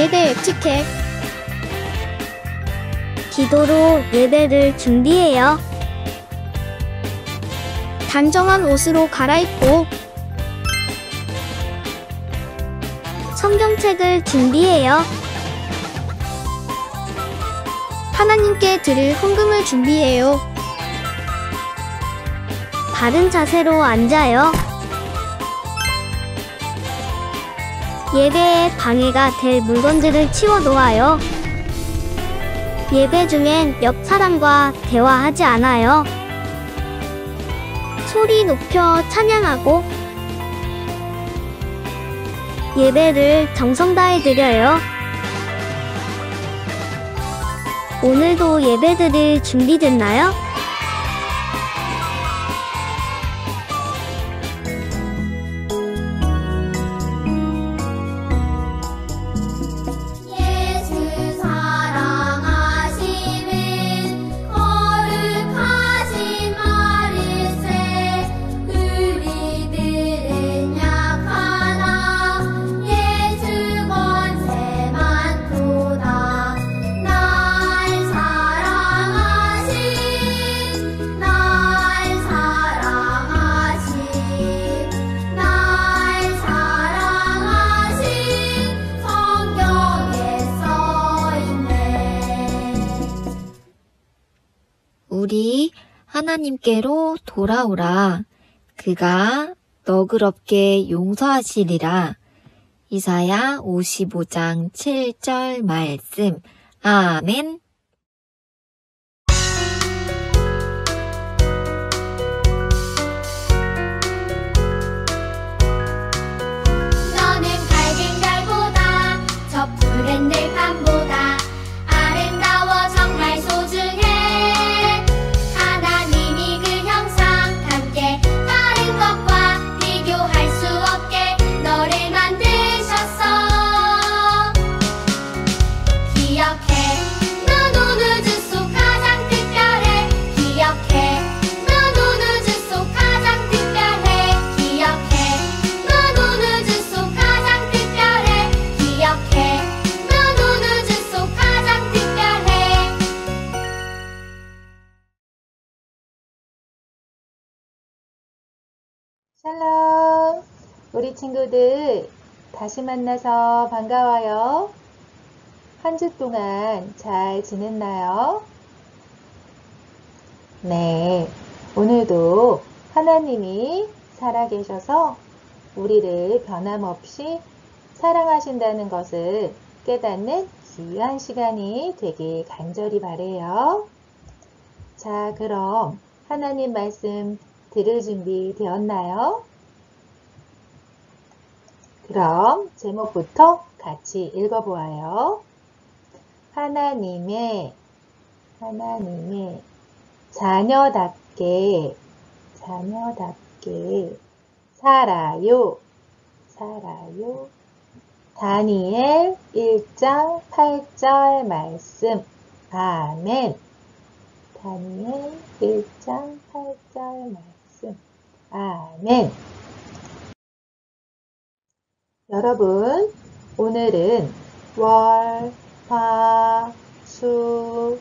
예배 에티켓 기도로 예배를 준비해요. 단정한 옷으로 갈아입고 성경책을 준비해요. 하나님께 드릴 헌금을 준비해요. 바른 자세로 앉아요. 예배에 방해가 될 물건들을 치워 놓아요. 예배 중엔 옆 사람과 대화하지 않아요. 소리 높여 찬양하고 예배를 정성 다해 드려요. 오늘도 예배 드릴 준비됐나요? 우리 하나님께로 돌아오라. 그가 너그럽게 용서하시리라. 이사야 55장 7절 말씀. 아멘. 너는 갈긴 달보다 저 푸른 들판보다 친구들 다시 만나서 반가워요. 한 주 동안 잘 지냈나요? 네, 오늘도 하나님이 살아계셔서 우리를 변함없이 사랑하신다는 것을 깨닫는 귀한 시간이 되길 간절히 바래요. 자, 그럼 하나님 말씀 들을 준비 되었나요? 그럼 제목부터 같이 읽어보아요. 하나님의, 하나님의 자녀답게, 자녀답게 살아요, 살아요. 다니엘 1장 8절 말씀. 아멘. 다니엘 1장 8절 말씀. 아멘. 여러분, 오늘은 월, 화, 수,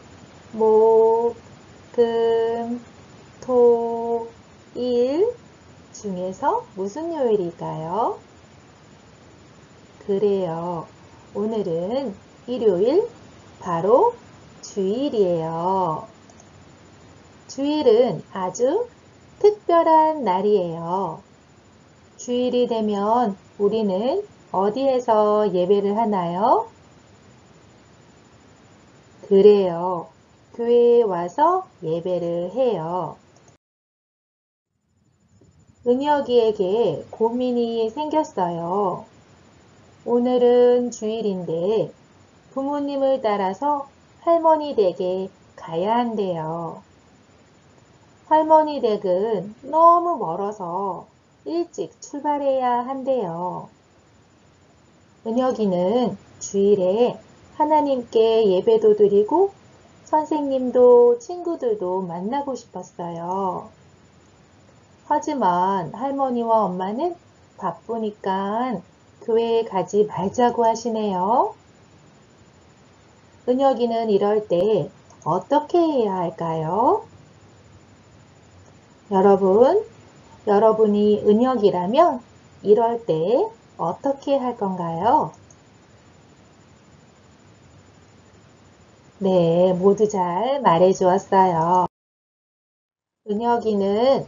목, 금, 토, 일 중에서 무슨 요일일까요? 그래요. 오늘은 일요일, 바로 주일이에요. 주일은 아주 특별한 날이에요. 주일이 되면 우리는 어디에서 예배를 하나요? 그래요. 교회에 와서 예배를 해요. 은혁이에게 고민이 생겼어요. 오늘은 주일인데 부모님을 따라서 할머니 댁에 가야 한대요. 할머니 댁은 너무 멀어서 일찍 출발해야 한대요. 은혁이는 주일에 하나님께 예배도 드리고 선생님도 친구들도 만나고 싶었어요. 하지만 할머니와 엄마는 바쁘니까 교회에 가지 말자고 하시네요. 은혁이는 이럴 때 어떻게 해야 할까요? 여러분, 여러분이 은혁이라면 이럴 때 어떻게 할 건가요? 네, 모두 잘 말해 주었어요. 은혁이는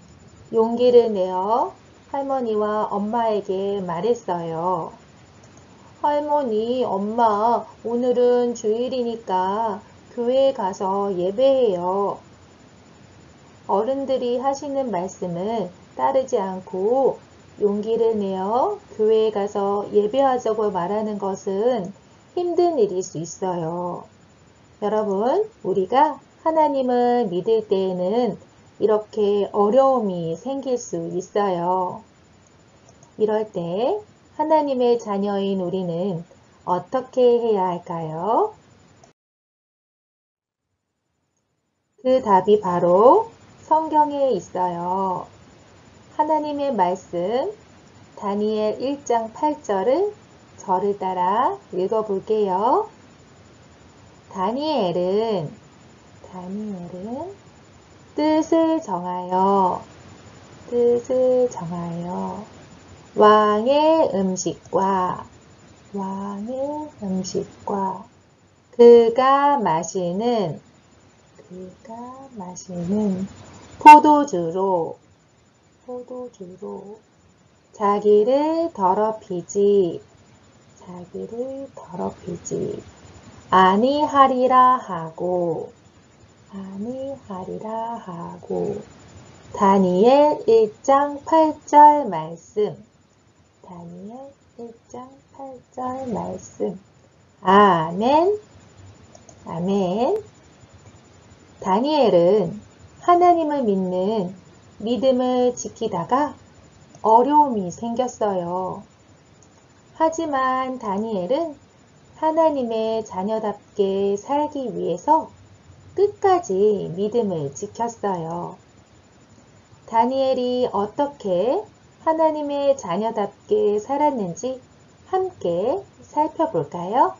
용기를 내어 할머니와 엄마에게 말했어요. 할머니, 엄마, 오늘은 주일이니까 교회에 가서 예배해요. 어른들이 하시는 말씀을 따르지 않고 용기를 내어 교회에 가서 예배하자고 말하는 것은 힘든 일일 수 있어요. 여러분, 우리가 하나님을 믿을 때에는 이렇게 어려움이 생길 수 있어요. 이럴 때 하나님의 자녀인 우리는 어떻게 해야 할까요? 그 답이 바로 성경에 있어요. 하나님의 말씀 다니엘 1장 8절을 저를 따라 읽어볼게요. 다니엘은 다니엘은 뜻을 정하여 뜻을 정하여 왕의 음식과 왕의 음식과 그가 마시는 그가 마시는 포도주로 포도주로 자기를 더럽히지 자기를 더럽히지. 아니하리라 하고 아니하리라 하고. 다니엘 1장 8절 말씀. 다니엘 1장 8절 말씀. 아멘. 아멘. 다니엘은 하나님을 믿는 믿음을 지키다가 어려움이 생겼어요. 하지만 다니엘은 하나님의 자녀답게 살기 위해서 끝까지 믿음을 지켰어요. 다니엘이 어떻게 하나님의 자녀답게 살았는지 함께 살펴볼까요?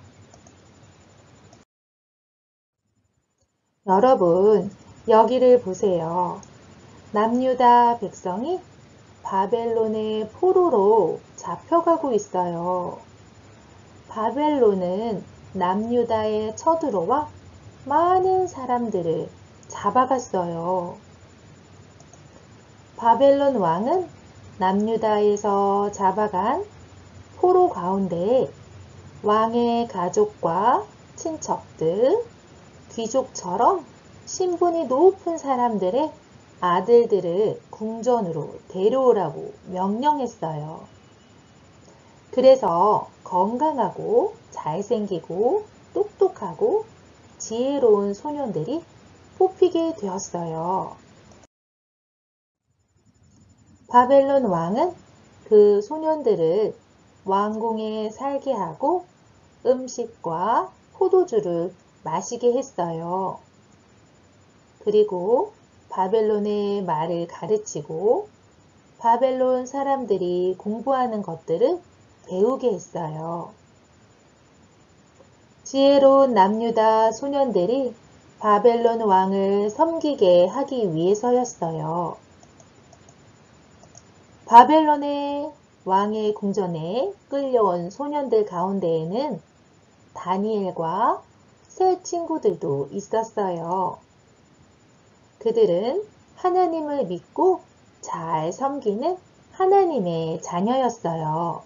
여러분, 여기를 보세요. 남유다 백성이 바벨론의 포로로 잡혀가고 있어요. 바벨론은 남유다에 쳐들어와 많은 사람들을 잡아갔어요. 바벨론 왕은 남유다에서 잡아간 포로 가운데 왕의 가족과 친척들, 귀족처럼 신분이 높은 사람들의 아들들을 궁전으로 데려오라고 명령했어요. 그래서 건강하고 잘생기고 똑똑하고 지혜로운 소년들이 뽑히게 되었어요. 바벨론 왕은 그 소년들을 왕궁에 살게 하고 음식과 포도주를 마시게 했어요. 그리고 바벨론의 말을 가르치고 바벨론 사람들이 공부하는 것들을 배우게 했어요. 지혜로운 남유다 소년들이 바벨론 왕을 섬기게 하기 위해서였어요. 바벨론의 왕의 궁전에 끌려온 소년들 가운데에는 다니엘과 새 친구들도 있었어요. 그들은 하나님을 믿고 잘 섬기는 하나님의 자녀였어요.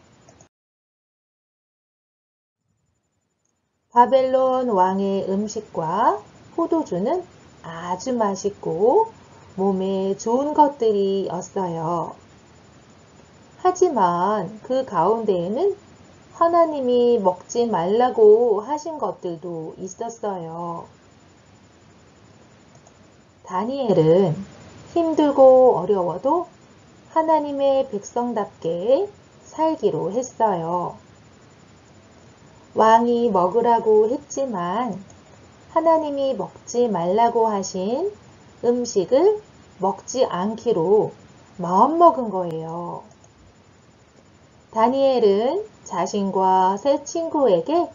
바벨론 왕의 음식과 포도주는 아주 맛있고 몸에 좋은 것들이었어요. 하지만 그 가운데에는 하나님이 먹지 말라고 하신 것들도 있었어요. 다니엘은 힘들고 어려워도 하나님의 백성답게 살기로 했어요. 왕이 먹으라고 했지만 하나님이 먹지 말라고 하신 음식을 먹지 않기로 마음먹은 거예요. 다니엘은 자신과 새 친구에게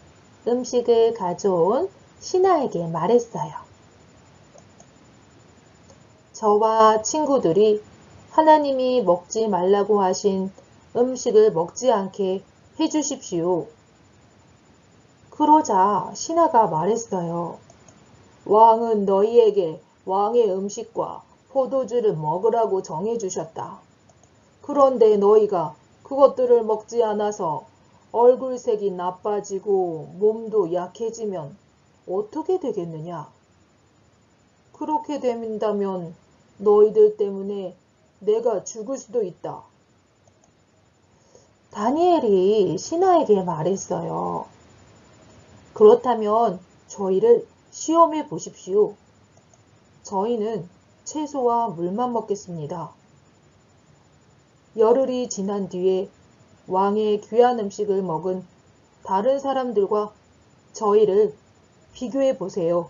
음식을 가져온 신하에게 말했어요. 저와 친구들이 하나님이 먹지 말라고 하신 음식을 먹지 않게 해주십시오. 그러자 신하가 말했어요. 왕은 너희에게 왕의 음식과 포도주를 먹으라고 정해주셨다. 그런데 너희가 그것들을 먹지 않아서 얼굴색이 나빠지고 몸도 약해지면 어떻게 되겠느냐? 그렇게 된다면 너희들 때문에 내가 죽을 수도 있다. 다니엘이 신하에게 말했어요. 그렇다면 저희를 시험해 보십시오. 저희는 채소와 물만 먹겠습니다. 열흘이 지난 뒤에 왕의 귀한 음식을 먹은 다른 사람들과 저희를 비교해 보세요.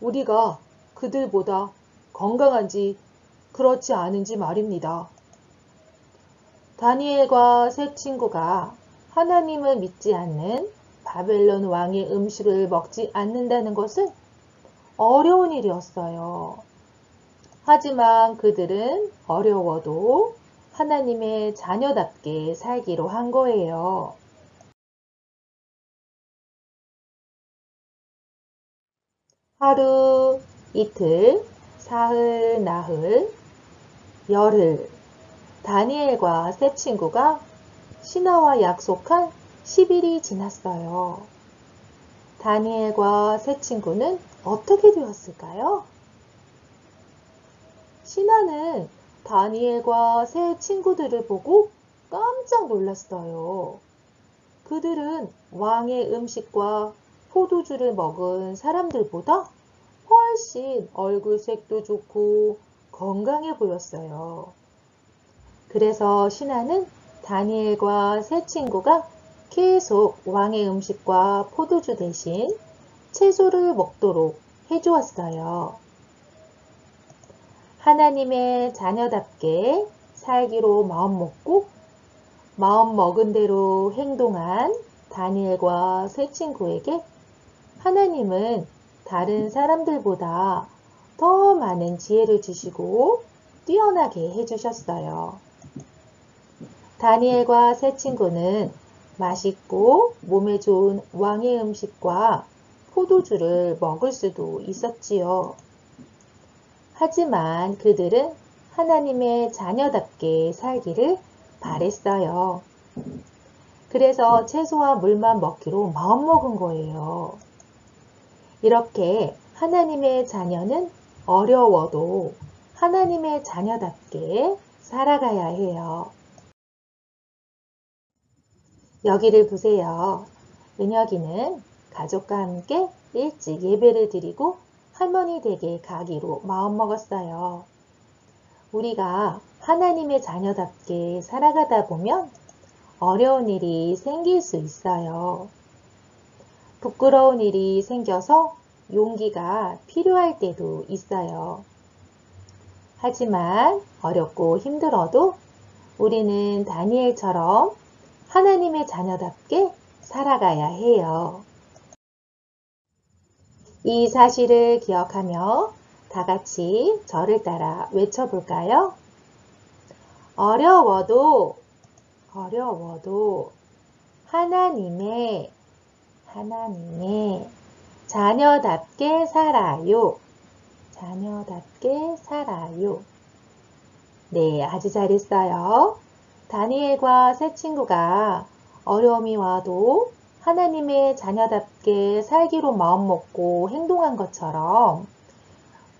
우리가 그들보다 건강한지 그렇지 않은지 말입니다. 다니엘과 세 친구가 하나님을 믿지 않는 바벨론 왕의 음식을 먹지 않는다는 것은 어려운 일이었어요. 하지만 그들은 어려워도 하나님의 자녀답게 살기로 한 거예요. 하루, 이틀, 사흘, 나흘, 열흘, 다니엘과 세 친구가 신하와 약속한 10일이 지났어요. 다니엘과 세 친구는 어떻게 되었을까요? 신하는 다니엘과 세 친구들을 보고 깜짝 놀랐어요. 그들은 왕의 음식과 포도주를 먹은 사람들보다 훨씬 얼굴색도 좋고 건강해 보였어요. 그래서 신하는 다니엘과 세 친구가 계속 왕의 음식과 포도주 대신 채소를 먹도록 해주었어요. 하나님의 자녀답게 살기로 마음먹고 마음 먹은 대로 행동한 다니엘과 세 친구에게 하나님은 다른 사람들보다 더 많은 지혜를 주시고 뛰어나게 해주셨어요. 다니엘과 세 친구는 맛있고 몸에 좋은 왕의 음식과 포도주를 먹을 수도 있었지요. 하지만 그들은 하나님의 자녀답게 살기를 바랬어요. 그래서 채소와 물만 먹기로 마음먹은 거예요. 이렇게 하나님의 자녀는 어려워도 하나님의 자녀답게 살아가야 해요. 여기를 보세요. 은혁이는 가족과 함께 일찍 예배를 드리고 할머니 댁에 가기로 마음먹었어요. 우리가 하나님의 자녀답게 살아가다 보면 어려운 일이 생길 수 있어요. 부끄러운 일이 생겨서 용기가 필요할 때도 있어요. 하지만 어렵고 힘들어도 우리는 다니엘처럼 하나님의 자녀답게 살아가야 해요. 이 사실을 기억하며 다 같이 저를 따라 외쳐볼까요? 어려워도, 어려워도 하나님의, 하나님의 자녀답게 살아요. 자녀답게 살아요. 네, 아주 잘했어요. 다니엘과 새 친구가 어려움이 와도 하나님의 자녀답게 살기로 마음먹고 행동한 것처럼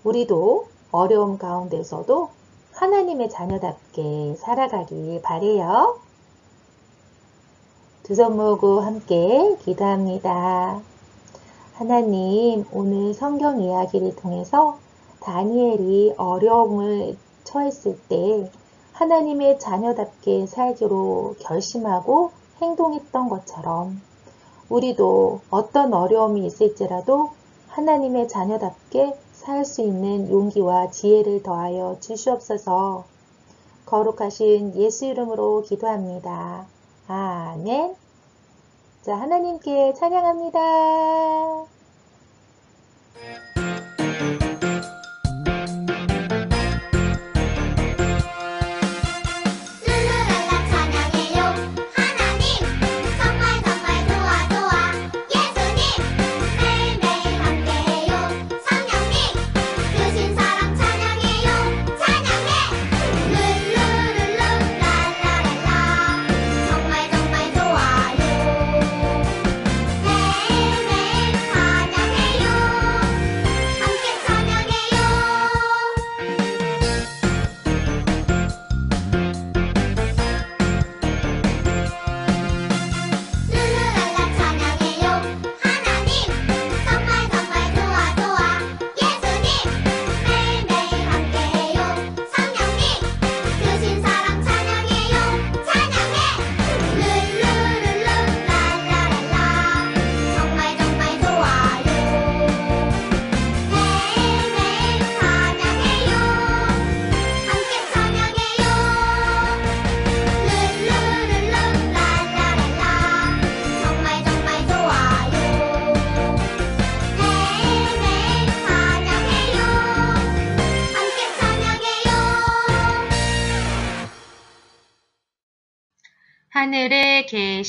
우리도 어려움 가운데서도 하나님의 자녀답게 살아가길 바래요. 두 손 모으고 함께 기도합니다. 하나님, 오늘 성경 이야기를 통해서 다니엘이 어려움을 처했을 때 하나님의 자녀답게 살기로 결심하고 행동했던 것처럼 우리도 어떤 어려움이 있을지라도 하나님의 자녀답게 살 수 있는 용기와 지혜를 더하여 주시옵소서 거룩하신 예수 이름으로 기도합니다. 아멘. 자, 하나님께 찬양합니다.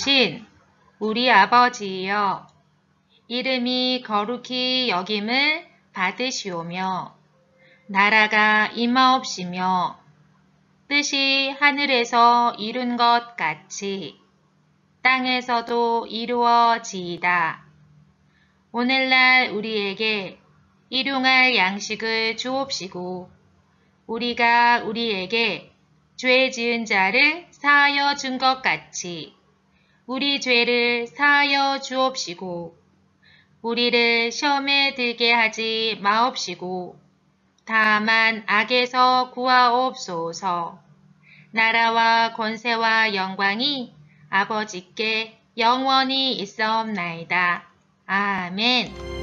계신 우리 아버지여, 이름이 거룩히 여김을 받으시오며, 나라가 임하옵시며, 뜻이 하늘에서 이룬 것 같이 땅에서도 이루어지이다. 오늘날 우리에게 일용할 양식을 주옵시고, 우리가 우리에게 죄 지은 자를 사하여 준 것 같이 우리 죄를 사하여 주옵시고 우리를 시험에 들게 하지 마옵시고 다만 악에서 구하옵소서 나라와 권세와 영광이 아버지께 영원히 있사옵나이다. 아멘